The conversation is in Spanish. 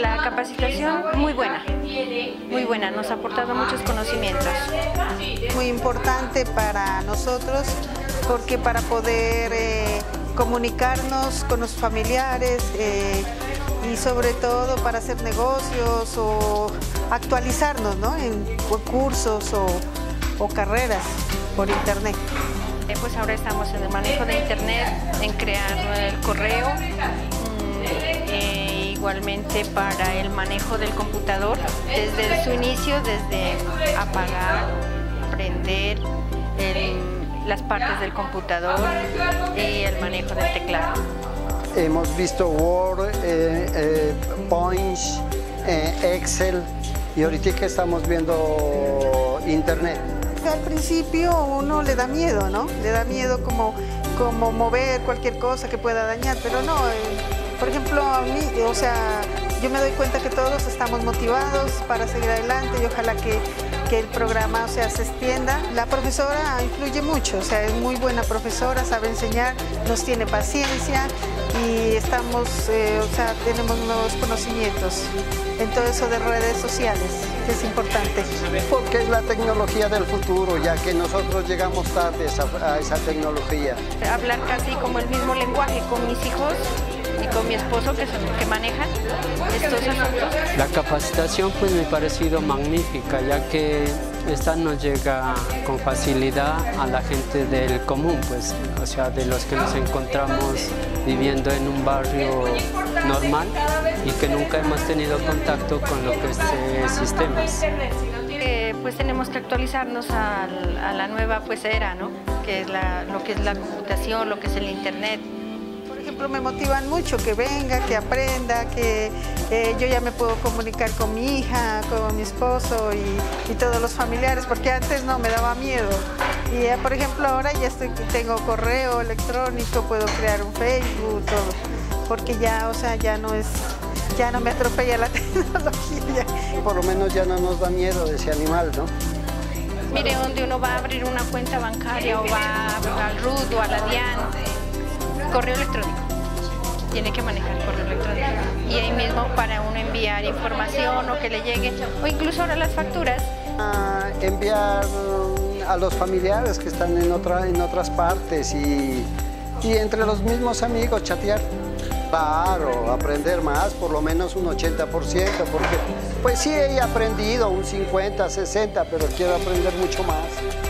La capacitación muy buena, muy buena, nos ha aportado muchos conocimientos. Muy importante para nosotros porque para poder eh, comunicarnos con los familiares eh, y sobre todo para hacer negocios o actualizarnos ¿no? en cursos o, o carreras por internet. Eh, pues ahora estamos en el manejo de internet, en crear el correo, mm, eh, igualmente para el manejo del computador, desde su inicio, desde apagar, prender, las partes del computador y el manejo del teclado. Hemos visto Word, eh, Points, Excel y ahorita que estamos viendo Internet al principio uno le da miedo, ¿no? Le da miedo como, como mover cualquier cosa que pueda dañar, pero no, eh, por ejemplo, a mí, o sea, yo me doy cuenta que todos estamos motivados para seguir adelante y ojalá que, que el programa o sea, se extienda. La profesora influye mucho, o sea, es muy buena profesora, sabe enseñar, nos tiene paciencia y estamos, eh, o sea, tenemos nuevos conocimientos en todo eso de redes sociales, que es importante. Porque es la tecnología del futuro, ya que nosotros llegamos tarde a esa tecnología. Hablar casi como el mismo lenguaje con mis hijos con mi esposo que son que manejan estos asuntos. La capacitación pues me ha parecido magnífica ya que esta nos llega con facilidad a la gente del común, pues, o sea, de los que nos encontramos viviendo en un barrio normal y que nunca hemos tenido contacto con lo que es eh, sistemas. Eh, pues tenemos que actualizarnos a, la nueva pues era, ¿no? Que es lo que es la computación, lo que es el internet ejemplo, me motivan mucho que venga, que aprenda, que eh, yo ya me puedo comunicar con mi hija, con mi esposo y, todos los familiares, porque antes no me daba miedo. Y por ejemplo, ahora ya estoy, tengo correo electrónico, puedo crear un Facebook, todo, porque ya, o sea, ya no es ya no me atropella la tecnología. Por lo menos ya no nos da miedo de ese animal, ¿no? Mire, donde uno va a abrir una cuenta bancaria o va al RUT o a la DIAN, correo electrónico. Tiene que manejar correo electrónico. Y ahí mismo para uno enviar información o que le llegue, o incluso ahora las facturas. enviar a los familiares que están en, otra, en otras partes y, y entre los mismos amigos chatear. Claro, aprender más, por lo menos un 80%, porque pues sí he aprendido un 50, 60, pero quiero aprender mucho más.